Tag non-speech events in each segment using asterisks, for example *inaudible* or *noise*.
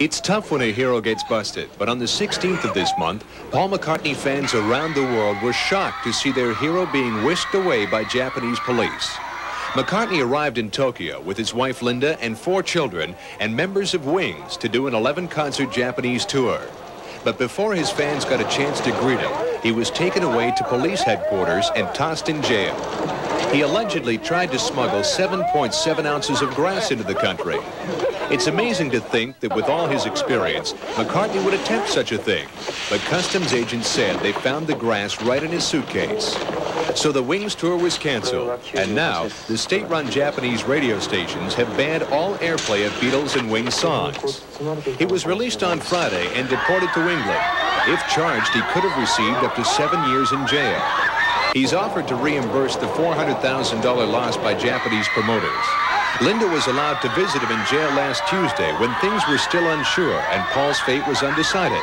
It's tough when a hero gets busted, but on the 16th of this month, Paul McCartney fans around the world were shocked to see their hero being whisked away by Japanese police. McCartney arrived in Tokyo with his wife Linda and four children and members of Wings to do an 11-concert Japanese tour. But before his fans got a chance to greet him, he was taken away to police headquarters and tossed in jail. He allegedly tried to smuggle 7.7 ounces of grass into the country. It's amazing to think that with all his experience, McCartney would attempt such a thing. But customs agents said they found the grass right in his suitcase. So the Wings tour was canceled. And now, the state-run Japanese radio stations have banned all airplay of Beatles and Wings songs. He was released on Friday and deported to England. If charged, he could have received up to seven years in jail. He's offered to reimburse the $400,000 loss by Japanese promoters. Linda was allowed to visit him in jail last Tuesday when things were still unsure and Paul's fate was undecided.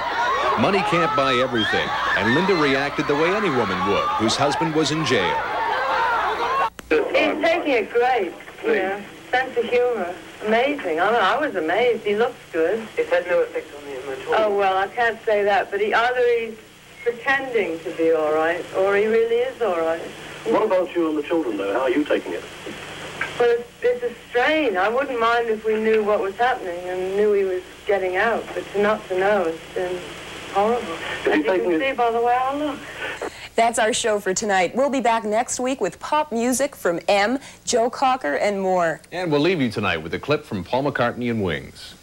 Money can't buy everything, and Linda reacted the way any woman would whose husband was in jail. He's taking it great, you know, sense of humor. Amazing. I, mean, I was amazed. He looks good. It's had no effect on him at all. Oh, well, I can't say that, but he either he's pretending to be all right, or he really is all right. What about you and the children, though? How are you taking it? Well, it's, it's a strain. I wouldn't mind if we knew what was happening and knew he was getting out, but to not to know, it's been horrible. *laughs* As you can see by the way I look. That's our show for tonight. We'll be back next week with pop music from M, Joe Cocker, and more. And we'll leave you tonight with a clip from Paul McCartney and Wings.